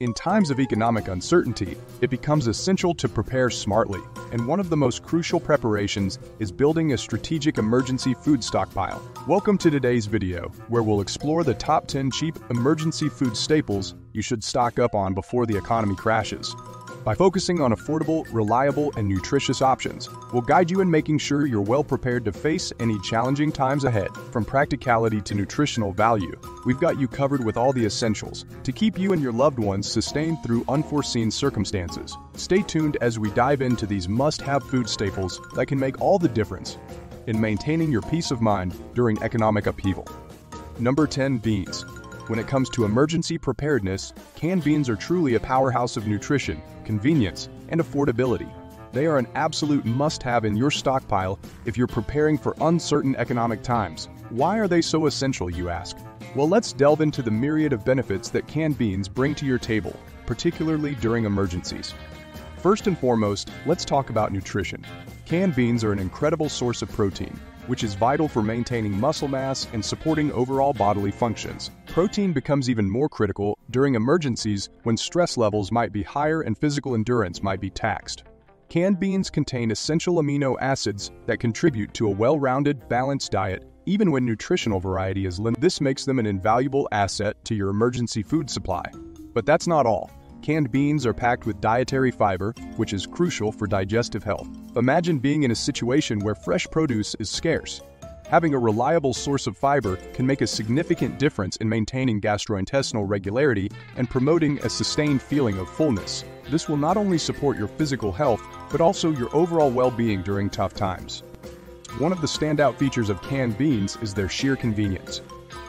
In times of economic uncertainty, it becomes essential to prepare smartly, and one of the most crucial preparations is building a strategic emergency food stockpile. Welcome to today's video, where we'll explore the top 10 cheap emergency food staples you should stock up on before the economy crashes. By focusing on affordable, reliable, and nutritious options, we'll guide you in making sure you're well prepared to face any challenging times ahead. From practicality to nutritional value, we've got you covered with all the essentials to keep you and your loved ones sustained through unforeseen circumstances. Stay tuned as we dive into these must-have food staples that can make all the difference in maintaining your peace of mind during economic upheaval. Number 10 Beans when it comes to emergency preparedness, canned beans are truly a powerhouse of nutrition, convenience, and affordability. They are an absolute must-have in your stockpile if you're preparing for uncertain economic times. Why are they so essential, you ask? Well, let's delve into the myriad of benefits that canned beans bring to your table, particularly during emergencies. First and foremost, let's talk about nutrition. Canned beans are an incredible source of protein, which is vital for maintaining muscle mass and supporting overall bodily functions. Protein becomes even more critical during emergencies when stress levels might be higher and physical endurance might be taxed. Canned beans contain essential amino acids that contribute to a well-rounded, balanced diet even when nutritional variety is limited. This makes them an invaluable asset to your emergency food supply. But that's not all. Canned beans are packed with dietary fiber, which is crucial for digestive health. Imagine being in a situation where fresh produce is scarce. Having a reliable source of fiber can make a significant difference in maintaining gastrointestinal regularity and promoting a sustained feeling of fullness. This will not only support your physical health, but also your overall well-being during tough times. One of the standout features of canned beans is their sheer convenience.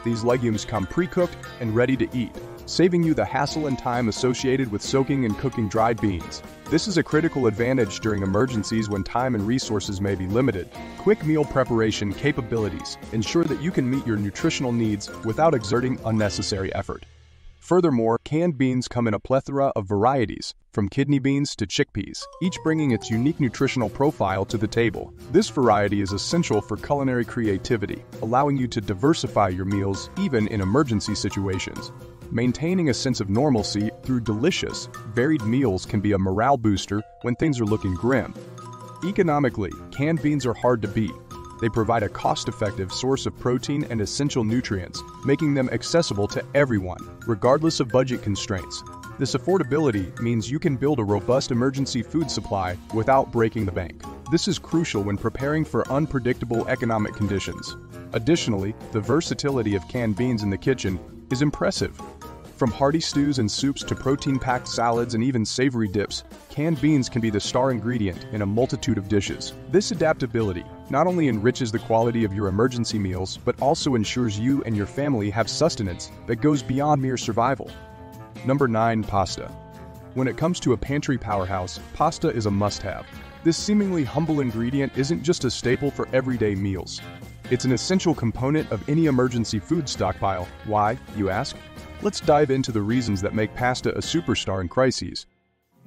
These legumes come pre-cooked and ready to eat, saving you the hassle and time associated with soaking and cooking dried beans. This is a critical advantage during emergencies when time and resources may be limited. Quick meal preparation capabilities ensure that you can meet your nutritional needs without exerting unnecessary effort. Furthermore, canned beans come in a plethora of varieties, from kidney beans to chickpeas, each bringing its unique nutritional profile to the table. This variety is essential for culinary creativity, allowing you to diversify your meals even in emergency situations. Maintaining a sense of normalcy through delicious, varied meals can be a morale booster when things are looking grim. Economically, canned beans are hard to beat, they provide a cost-effective source of protein and essential nutrients, making them accessible to everyone, regardless of budget constraints. This affordability means you can build a robust emergency food supply without breaking the bank. This is crucial when preparing for unpredictable economic conditions. Additionally, the versatility of canned beans in the kitchen is impressive. From hearty stews and soups to protein-packed salads and even savory dips, canned beans can be the star ingredient in a multitude of dishes. This adaptability not only enriches the quality of your emergency meals, but also ensures you and your family have sustenance that goes beyond mere survival. Number 9. Pasta. When it comes to a pantry powerhouse, pasta is a must-have. This seemingly humble ingredient isn't just a staple for everyday meals. It's an essential component of any emergency food stockpile. Why, you ask? Let's dive into the reasons that make pasta a superstar in crises.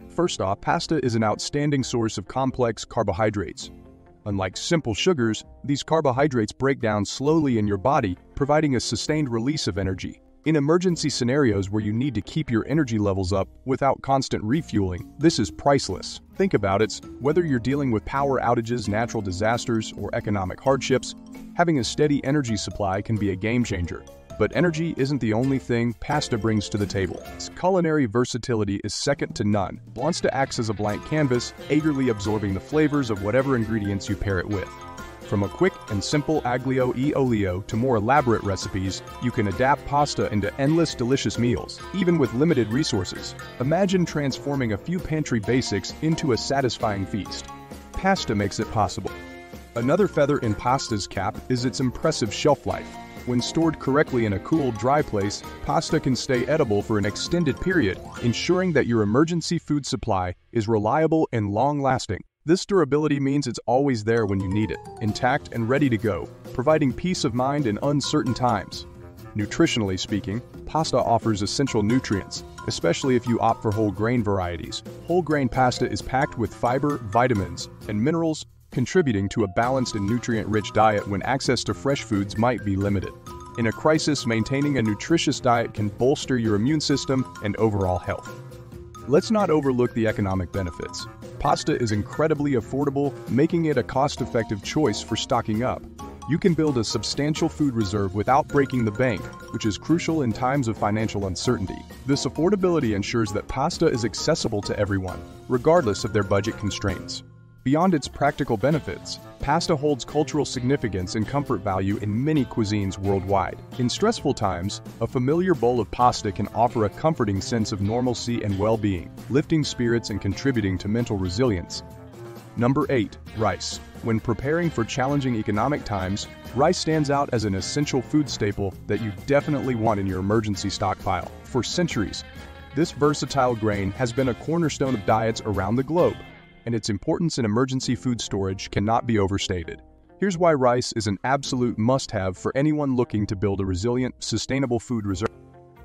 First off, pasta is an outstanding source of complex carbohydrates. Unlike simple sugars, these carbohydrates break down slowly in your body, providing a sustained release of energy. In emergency scenarios where you need to keep your energy levels up without constant refueling, this is priceless. Think about it, whether you're dealing with power outages, natural disasters, or economic hardships, having a steady energy supply can be a game changer. But energy isn't the only thing pasta brings to the table. Its culinary versatility is second to none. Pasta acts as a blank canvas, eagerly absorbing the flavors of whatever ingredients you pair it with. From a quick and simple aglio e olio to more elaborate recipes, you can adapt pasta into endless delicious meals, even with limited resources. Imagine transforming a few pantry basics into a satisfying feast. Pasta makes it possible. Another feather in pasta's cap is its impressive shelf life. When stored correctly in a cool, dry place, pasta can stay edible for an extended period, ensuring that your emergency food supply is reliable and long-lasting. This durability means it's always there when you need it, intact and ready to go, providing peace of mind in uncertain times. Nutritionally speaking, pasta offers essential nutrients, especially if you opt for whole grain varieties. Whole grain pasta is packed with fiber, vitamins, and minerals contributing to a balanced and nutrient-rich diet when access to fresh foods might be limited. In a crisis, maintaining a nutritious diet can bolster your immune system and overall health. Let's not overlook the economic benefits. Pasta is incredibly affordable, making it a cost-effective choice for stocking up. You can build a substantial food reserve without breaking the bank, which is crucial in times of financial uncertainty. This affordability ensures that pasta is accessible to everyone, regardless of their budget constraints. Beyond its practical benefits, pasta holds cultural significance and comfort value in many cuisines worldwide. In stressful times, a familiar bowl of pasta can offer a comforting sense of normalcy and well-being, lifting spirits and contributing to mental resilience. Number 8. Rice. When preparing for challenging economic times, rice stands out as an essential food staple that you definitely want in your emergency stockpile. For centuries, this versatile grain has been a cornerstone of diets around the globe, and its importance in emergency food storage cannot be overstated. Here's why rice is an absolute must-have for anyone looking to build a resilient, sustainable food reserve.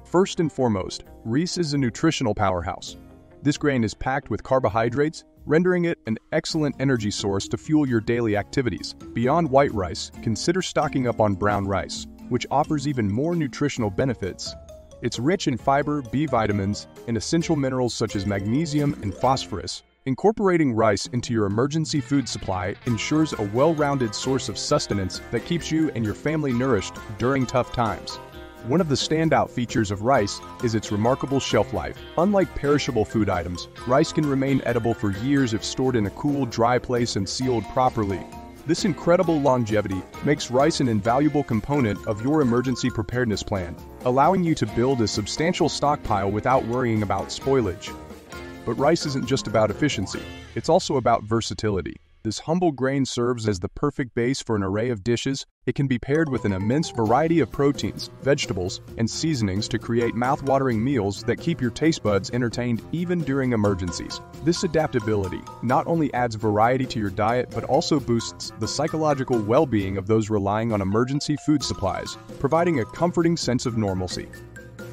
First and foremost, rice is a nutritional powerhouse. This grain is packed with carbohydrates, rendering it an excellent energy source to fuel your daily activities. Beyond white rice, consider stocking up on brown rice, which offers even more nutritional benefits. It's rich in fiber, B vitamins, and essential minerals such as magnesium and phosphorus, Incorporating rice into your emergency food supply ensures a well-rounded source of sustenance that keeps you and your family nourished during tough times. One of the standout features of rice is its remarkable shelf life. Unlike perishable food items, rice can remain edible for years if stored in a cool, dry place and sealed properly. This incredible longevity makes rice an invaluable component of your emergency preparedness plan, allowing you to build a substantial stockpile without worrying about spoilage. But rice isn't just about efficiency, it's also about versatility. This humble grain serves as the perfect base for an array of dishes. It can be paired with an immense variety of proteins, vegetables, and seasonings to create mouth-watering meals that keep your taste buds entertained even during emergencies. This adaptability not only adds variety to your diet but also boosts the psychological well-being of those relying on emergency food supplies, providing a comforting sense of normalcy.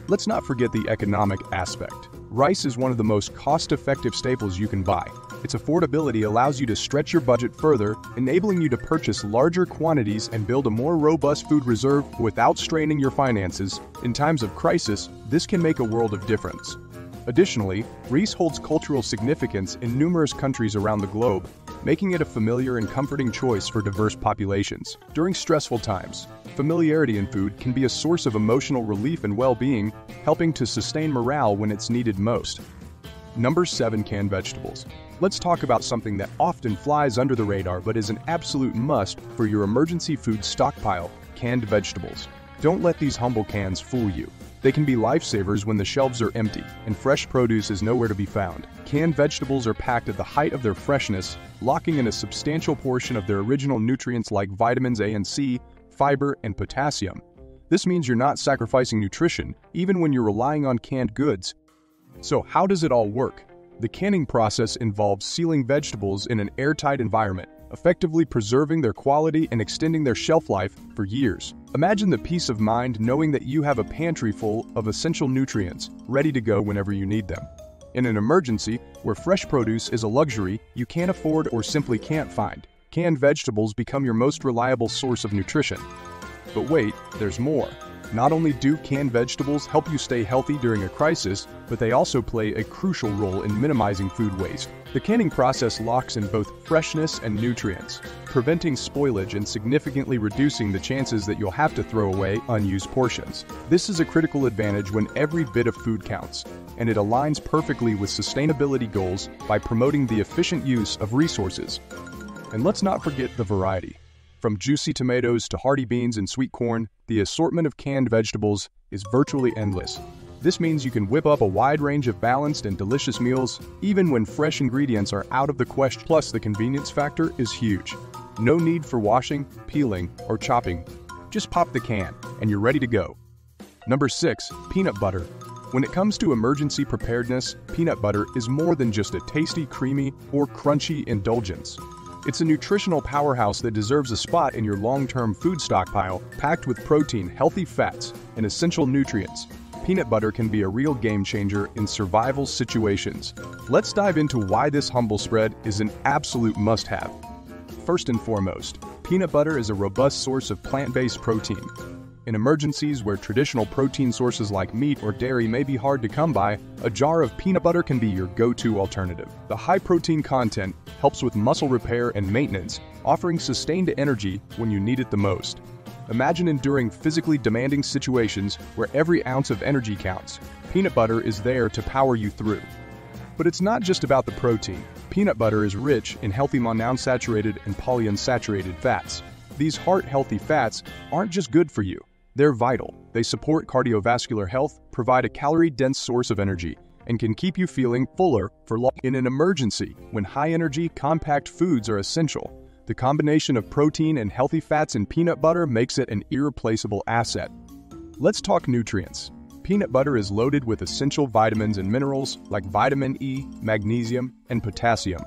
Let's not forget the economic aspect. Rice is one of the most cost-effective staples you can buy. Its affordability allows you to stretch your budget further, enabling you to purchase larger quantities and build a more robust food reserve without straining your finances. In times of crisis, this can make a world of difference. Additionally, rice holds cultural significance in numerous countries around the globe, making it a familiar and comforting choice for diverse populations. During stressful times, familiarity in food can be a source of emotional relief and well-being, helping to sustain morale when it's needed most. Number 7 Canned Vegetables. Let's talk about something that often flies under the radar but is an absolute must for your emergency food stockpile, canned vegetables. Don't let these humble cans fool you. They can be lifesavers when the shelves are empty and fresh produce is nowhere to be found. Canned vegetables are packed at the height of their freshness, locking in a substantial portion of their original nutrients like vitamins A and C, fiber, and potassium. This means you're not sacrificing nutrition, even when you're relying on canned goods. So how does it all work? The canning process involves sealing vegetables in an airtight environment, effectively preserving their quality and extending their shelf life for years. Imagine the peace of mind knowing that you have a pantry full of essential nutrients, ready to go whenever you need them. In an emergency, where fresh produce is a luxury you can't afford or simply can't find, canned vegetables become your most reliable source of nutrition. But wait, there's more. Not only do canned vegetables help you stay healthy during a crisis, but they also play a crucial role in minimizing food waste. The canning process locks in both freshness and nutrients, preventing spoilage and significantly reducing the chances that you'll have to throw away unused portions. This is a critical advantage when every bit of food counts, and it aligns perfectly with sustainability goals by promoting the efficient use of resources. And let's not forget the variety. From juicy tomatoes to hearty beans and sweet corn, the assortment of canned vegetables is virtually endless. This means you can whip up a wide range of balanced and delicious meals, even when fresh ingredients are out of the question. Plus, the convenience factor is huge. No need for washing, peeling, or chopping. Just pop the can, and you're ready to go. Number 6. Peanut Butter. When it comes to emergency preparedness, peanut butter is more than just a tasty, creamy, or crunchy indulgence. It's a nutritional powerhouse that deserves a spot in your long-term food stockpile, packed with protein, healthy fats, and essential nutrients. Peanut butter can be a real game changer in survival situations. Let's dive into why this humble spread is an absolute must-have. First and foremost, peanut butter is a robust source of plant-based protein. In emergencies where traditional protein sources like meat or dairy may be hard to come by, a jar of peanut butter can be your go-to alternative. The high protein content helps with muscle repair and maintenance, offering sustained energy when you need it the most. Imagine enduring physically demanding situations where every ounce of energy counts. Peanut butter is there to power you through. But it's not just about the protein. Peanut butter is rich in healthy monounsaturated and polyunsaturated fats. These heart-healthy fats aren't just good for you, they're vital. They support cardiovascular health, provide a calorie-dense source of energy, and can keep you feeling fuller for long. In an emergency, when high-energy, compact foods are essential, the combination of protein and healthy fats in peanut butter makes it an irreplaceable asset. Let's talk nutrients. Peanut butter is loaded with essential vitamins and minerals like vitamin E, magnesium, and potassium.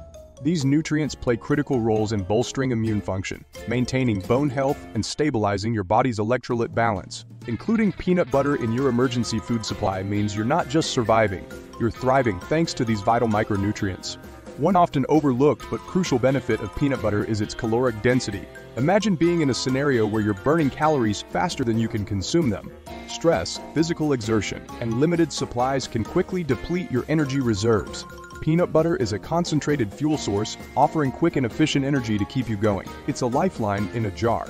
These nutrients play critical roles in bolstering immune function, maintaining bone health, and stabilizing your body's electrolyte balance. Including peanut butter in your emergency food supply means you're not just surviving, you're thriving thanks to these vital micronutrients. One often overlooked but crucial benefit of peanut butter is its caloric density. Imagine being in a scenario where you're burning calories faster than you can consume them. Stress, physical exertion, and limited supplies can quickly deplete your energy reserves. Peanut butter is a concentrated fuel source, offering quick and efficient energy to keep you going. It's a lifeline in a jar.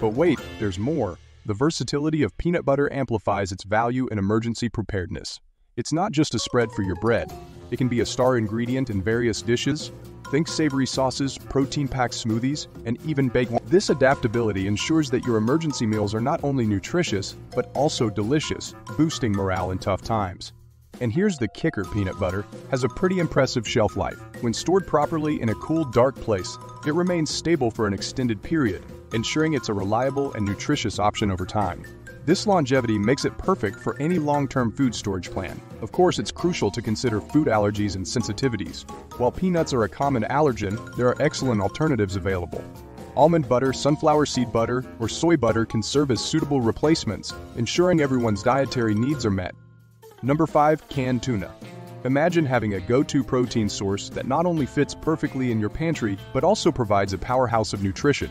But wait, there's more. The versatility of peanut butter amplifies its value in emergency preparedness. It's not just a spread for your bread. It can be a star ingredient in various dishes, Think savory sauces, protein-packed smoothies, and even baked This adaptability ensures that your emergency meals are not only nutritious, but also delicious, boosting morale in tough times. And here's the kicker peanut butter has a pretty impressive shelf life. When stored properly in a cool, dark place, it remains stable for an extended period, ensuring it's a reliable and nutritious option over time. This longevity makes it perfect for any long-term food storage plan. Of course, it's crucial to consider food allergies and sensitivities. While peanuts are a common allergen, there are excellent alternatives available. Almond butter, sunflower seed butter, or soy butter can serve as suitable replacements, ensuring everyone's dietary needs are met. Number 5. Canned Tuna Imagine having a go-to protein source that not only fits perfectly in your pantry, but also provides a powerhouse of nutrition.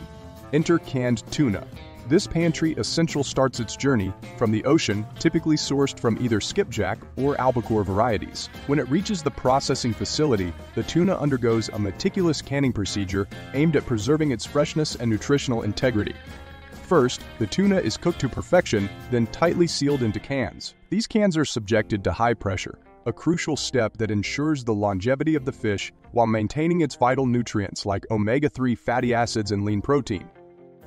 Enter canned tuna. This pantry essential starts its journey from the ocean, typically sourced from either skipjack or albacore varieties. When it reaches the processing facility, the tuna undergoes a meticulous canning procedure aimed at preserving its freshness and nutritional integrity. First, the tuna is cooked to perfection, then tightly sealed into cans. These cans are subjected to high pressure, a crucial step that ensures the longevity of the fish while maintaining its vital nutrients like omega-3 fatty acids and lean protein.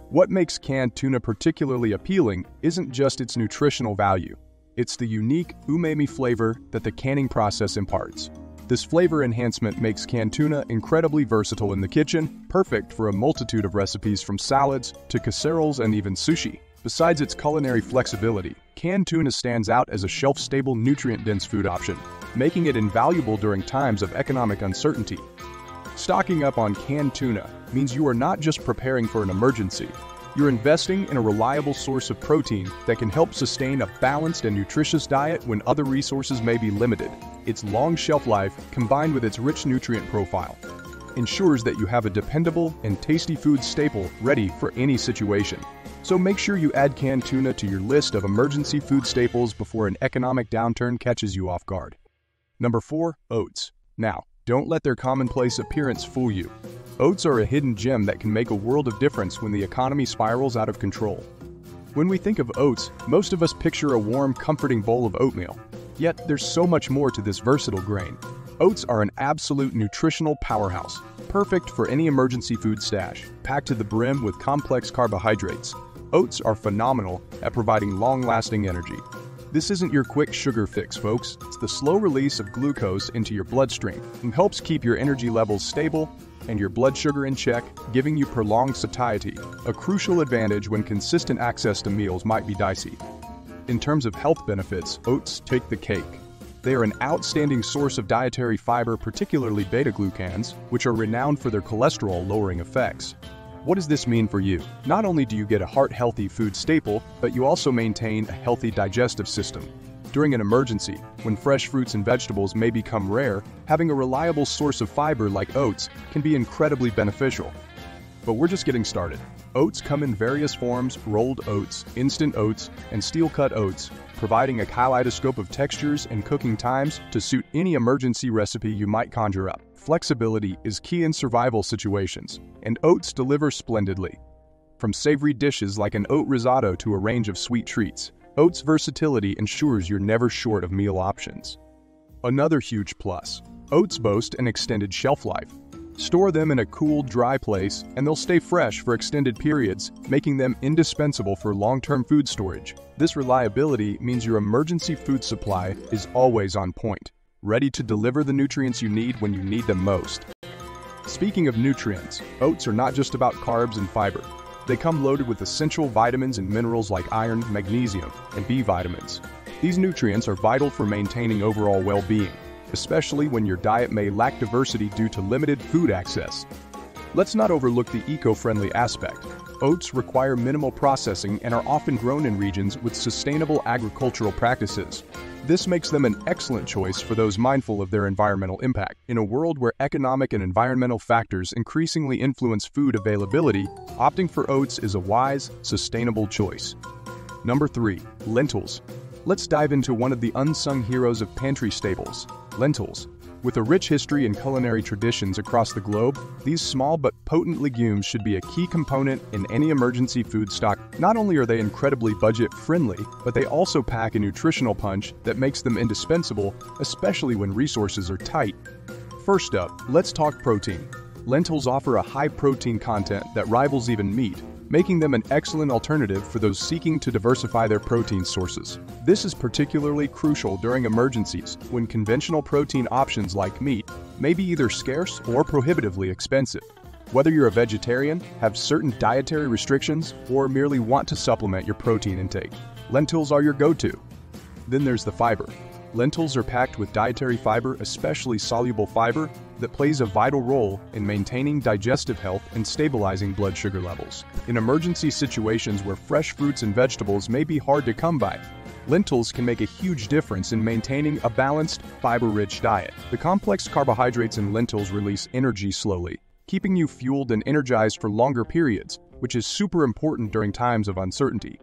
What makes canned tuna particularly appealing isn't just its nutritional value. It's the unique umami flavor that the canning process imparts. This flavor enhancement makes canned tuna incredibly versatile in the kitchen, perfect for a multitude of recipes from salads to casseroles and even sushi. Besides its culinary flexibility, canned tuna stands out as a shelf-stable, nutrient-dense food option, making it invaluable during times of economic uncertainty. Stocking up on canned tuna means you are not just preparing for an emergency, you're investing in a reliable source of protein that can help sustain a balanced and nutritious diet when other resources may be limited. Its long shelf life, combined with its rich nutrient profile, ensures that you have a dependable and tasty food staple ready for any situation. So make sure you add canned tuna to your list of emergency food staples before an economic downturn catches you off guard. Number 4. Oats. Now, don't let their commonplace appearance fool you. Oats are a hidden gem that can make a world of difference when the economy spirals out of control. When we think of oats, most of us picture a warm, comforting bowl of oatmeal. Yet, there's so much more to this versatile grain. Oats are an absolute nutritional powerhouse, perfect for any emergency food stash, packed to the brim with complex carbohydrates. Oats are phenomenal at providing long-lasting energy. This isn't your quick sugar fix, folks. It's the slow release of glucose into your bloodstream and helps keep your energy levels stable and your blood sugar in check, giving you prolonged satiety, a crucial advantage when consistent access to meals might be dicey. In terms of health benefits, oats take the cake. They are an outstanding source of dietary fiber, particularly beta-glucans, which are renowned for their cholesterol-lowering effects. What does this mean for you? Not only do you get a heart-healthy food staple, but you also maintain a healthy digestive system, during an emergency, when fresh fruits and vegetables may become rare, having a reliable source of fiber like oats can be incredibly beneficial. but we're just getting started. Oats come in various forms rolled oats, instant oats, and steel cut oats, providing a kaleidoscope of textures and cooking times to suit any emergency recipe you might conjure up. Flexibility is key in survival situations, and oats deliver splendidly. From savory dishes like an oat risotto to a range of sweet treats, oats' versatility ensures you're never short of meal options. Another huge plus oats boast an extended shelf life. Store them in a cool, dry place, and they'll stay fresh for extended periods, making them indispensable for long term food storage. This reliability means your emergency food supply is always on point, ready to deliver the nutrients you need when you need them most. Speaking of nutrients, oats are not just about carbs and fiber. They come loaded with essential vitamins and minerals like iron, magnesium, and B vitamins. These nutrients are vital for maintaining overall well being, especially when your diet may lack diversity due to limited food access. Let's not overlook the eco friendly aspect. Oats require minimal processing and are often grown in regions with sustainable agricultural practices. This makes them an excellent choice for those mindful of their environmental impact. In a world where economic and environmental factors increasingly influence food availability, opting for oats is a wise, sustainable choice. Number 3. Lentils. Let's dive into one of the unsung heroes of pantry staples, lentils. With a rich history and culinary traditions across the globe, these small but potent legumes should be a key component in any emergency food stock. Not only are they incredibly budget friendly, but they also pack a nutritional punch that makes them indispensable, especially when resources are tight. First up, let's talk protein. Lentils offer a high protein content that rivals even meat, making them an excellent alternative for those seeking to diversify their protein sources. This is particularly crucial during emergencies when conventional protein options like meat may be either scarce or prohibitively expensive. Whether you're a vegetarian, have certain dietary restrictions, or merely want to supplement your protein intake, lentils are your go-to. Then there's the fiber. Lentils are packed with dietary fiber, especially soluble fiber, that plays a vital role in maintaining digestive health and stabilizing blood sugar levels. In emergency situations where fresh fruits and vegetables may be hard to come by, lentils can make a huge difference in maintaining a balanced, fiber-rich diet. The complex carbohydrates in lentils release energy slowly, keeping you fueled and energized for longer periods, which is super important during times of uncertainty.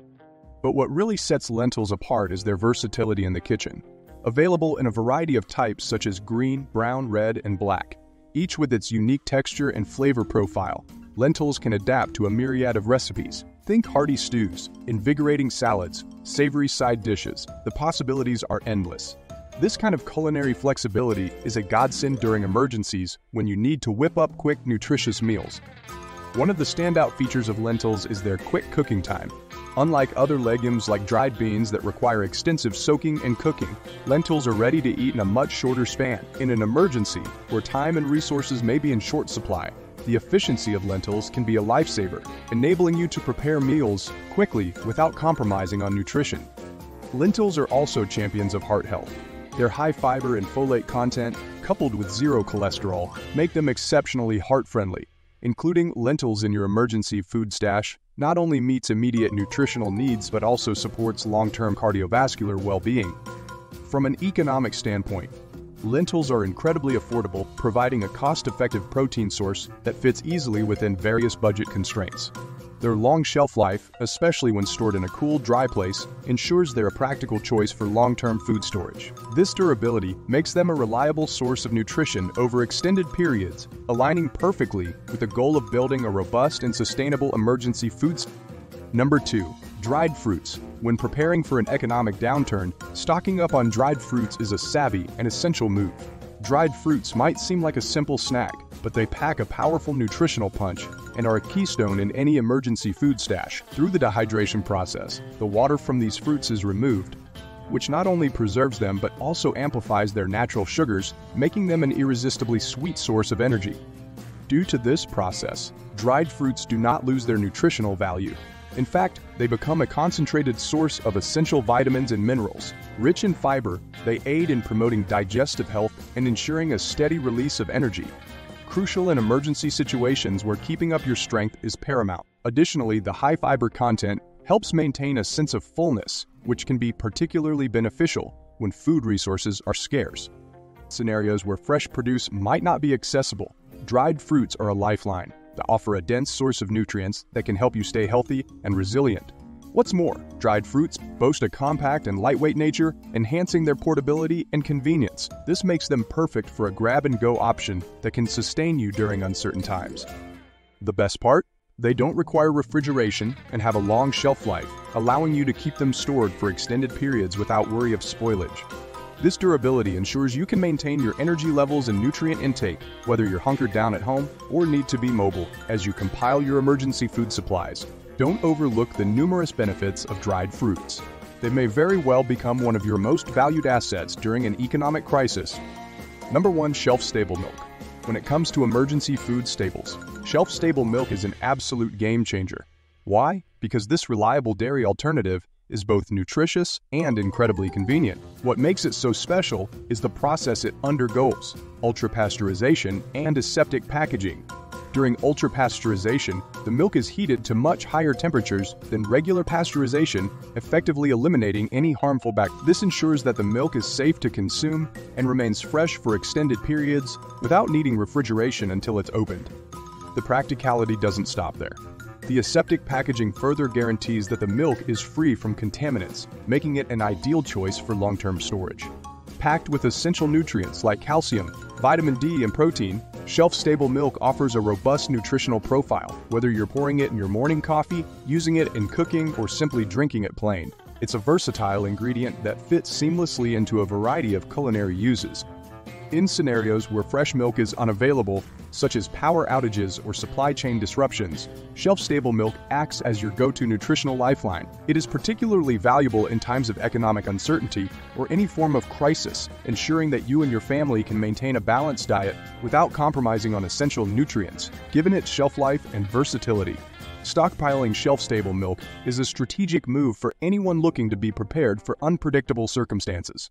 But what really sets lentils apart is their versatility in the kitchen. Available in a variety of types such as green, brown, red, and black, each with its unique texture and flavor profile, lentils can adapt to a myriad of recipes. Think hearty stews, invigorating salads, savory side dishes. The possibilities are endless. This kind of culinary flexibility is a godsend during emergencies when you need to whip up quick, nutritious meals. One of the standout features of lentils is their quick cooking time. Unlike other legumes like dried beans that require extensive soaking and cooking, lentils are ready to eat in a much shorter span. In an emergency, where time and resources may be in short supply, the efficiency of lentils can be a lifesaver, enabling you to prepare meals quickly without compromising on nutrition. Lentils are also champions of heart health. Their high fiber and folate content, coupled with zero cholesterol, make them exceptionally heart-friendly. Including lentils in your emergency food stash not only meets immediate nutritional needs but also supports long-term cardiovascular well-being. From an economic standpoint, lentils are incredibly affordable, providing a cost-effective protein source that fits easily within various budget constraints. Their long shelf life, especially when stored in a cool, dry place, ensures they're a practical choice for long-term food storage. This durability makes them a reliable source of nutrition over extended periods, aligning perfectly with the goal of building a robust and sustainable emergency food Number 2. Dried fruits. When preparing for an economic downturn, stocking up on dried fruits is a savvy and essential move. Dried fruits might seem like a simple snack, but they pack a powerful nutritional punch and are a keystone in any emergency food stash. Through the dehydration process, the water from these fruits is removed, which not only preserves them but also amplifies their natural sugars, making them an irresistibly sweet source of energy. Due to this process, dried fruits do not lose their nutritional value. In fact, they become a concentrated source of essential vitamins and minerals. Rich in fiber, they aid in promoting digestive health and ensuring a steady release of energy, crucial in emergency situations where keeping up your strength is paramount. Additionally, the high fiber content helps maintain a sense of fullness, which can be particularly beneficial when food resources are scarce. Scenarios where fresh produce might not be accessible, dried fruits are a lifeline. that offer a dense source of nutrients that can help you stay healthy and resilient. What's more, dried fruits boast a compact and lightweight nature, enhancing their portability and convenience. This makes them perfect for a grab-and-go option that can sustain you during uncertain times. The best part? They don't require refrigeration and have a long shelf life, allowing you to keep them stored for extended periods without worry of spoilage. This durability ensures you can maintain your energy levels and nutrient intake, whether you're hunkered down at home or need to be mobile, as you compile your emergency food supplies. Don't overlook the numerous benefits of dried fruits. They may very well become one of your most valued assets during an economic crisis. Number 1. Shelf-stable milk. When it comes to emergency food staples, shelf-stable milk is an absolute game changer. Why? Because this reliable dairy alternative is both nutritious and incredibly convenient. What makes it so special is the process it undergoes, ultra-pasteurization and aseptic packaging. During ultra-pasteurization, the milk is heated to much higher temperatures than regular pasteurization, effectively eliminating any harmful bacteria. This ensures that the milk is safe to consume and remains fresh for extended periods without needing refrigeration until it's opened. The practicality doesn't stop there. The aseptic packaging further guarantees that the milk is free from contaminants, making it an ideal choice for long-term storage. Packed with essential nutrients like calcium, vitamin D, and protein, shelf-stable milk offers a robust nutritional profile, whether you're pouring it in your morning coffee, using it in cooking, or simply drinking it plain. It's a versatile ingredient that fits seamlessly into a variety of culinary uses, in scenarios where fresh milk is unavailable, such as power outages or supply chain disruptions, shelf-stable milk acts as your go-to nutritional lifeline. It is particularly valuable in times of economic uncertainty or any form of crisis, ensuring that you and your family can maintain a balanced diet without compromising on essential nutrients, given its shelf life and versatility. Stockpiling shelf-stable milk is a strategic move for anyone looking to be prepared for unpredictable circumstances.